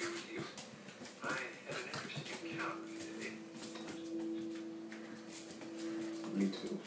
with you. I had an interesting encounter today. Me too.